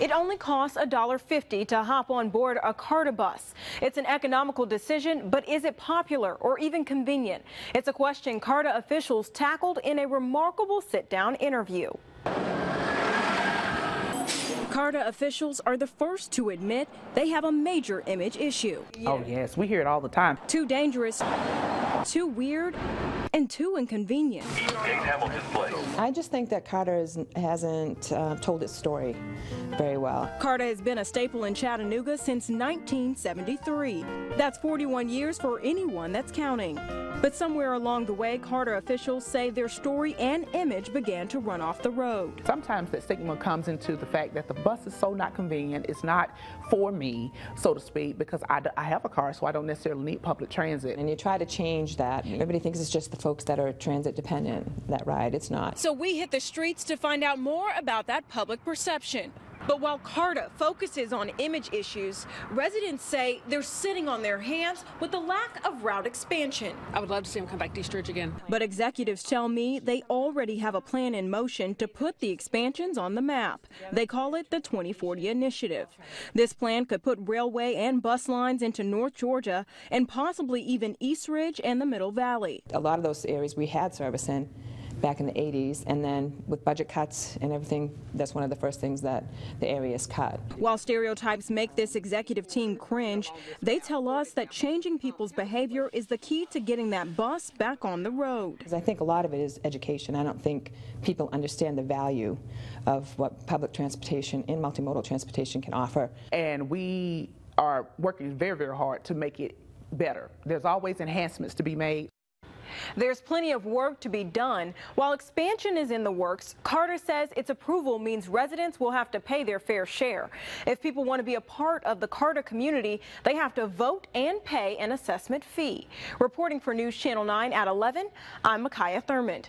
It only costs $1.50 to hop on board a CARTA bus. It's an economical decision, but is it popular or even convenient? It's a question CARTA officials tackled in a remarkable sit-down interview. CARTA officials are the first to admit they have a major image issue. Oh, yes, we hear it all the time. Too dangerous, too weird, and too inconvenient. I just think that CARTA is, hasn't uh, told its story very well. CARTA has been a staple in Chattanooga since 1973. That's 41 years for anyone that's counting. But somewhere along the way, CARTA officials say their story and image began to run off the road. Sometimes that stigma comes into the fact that the bus is so not convenient. It's not for me, so to speak, because I, I have a car, so I don't necessarily need public transit. And you try to change that. Everybody thinks it's just the folks that are transit dependent that ride. It's not. So we hit the streets to find out more about that public perception. But while CARTA focuses on image issues, residents say they're sitting on their hands with the lack of route expansion. I would love to see them come back to East Ridge again. But executives tell me they already have a plan in motion to put the expansions on the map. They call it the 2040 Initiative. This plan could put railway and bus lines into North Georgia and possibly even East Ridge and the Middle Valley. A lot of those areas we had service in back in the 80s, and then with budget cuts and everything, that's one of the first things that the area is cut. While stereotypes make this executive team cringe, they tell us that changing people's behavior is the key to getting that bus back on the road. I think a lot of it is education. I don't think people understand the value of what public transportation and multimodal transportation can offer. And we are working very, very hard to make it better. There's always enhancements to be made. There's plenty of work to be done. While expansion is in the works, CARTA says its approval means residents will have to pay their fair share. If people want to be a part of the CARTA community, they have to vote and pay an assessment fee. Reporting for News Channel 9 at 11, I'm Micaiah Thurmond.